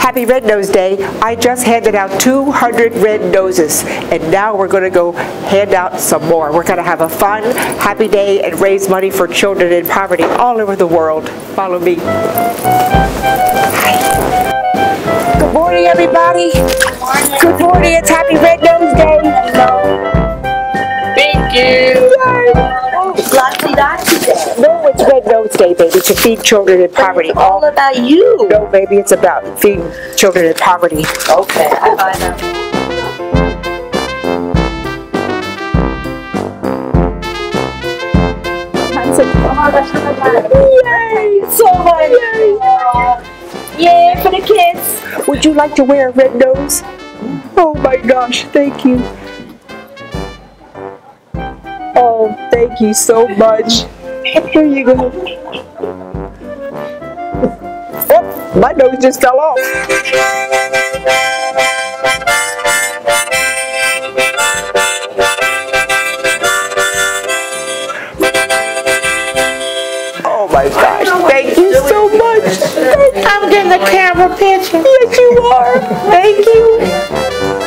Happy Red Nose Day. I just handed out 200 red noses, and now we're going to go hand out some more. We're going to have a fun, happy day and raise money for children in poverty all over the world. Follow me. Hi. Good morning, everybody. Good morning. Good morning. It's Happy Red Nose Day. Thank you. Lotsy Dotsy Day. No, it's Red Nose Day, baby, to feed children in poverty. It's all about you. No, baby, it's about feeding children in poverty. Okay, I buy that. Yay! So much! Yay for the kids. Would you like to wear a red nose? Oh my gosh, thank you. Oh, thank you so much. Here you go. Oh, my nose just fell off. Oh my gosh, thank you so much. I'm getting the camera picture. Yes, you are. Thank you.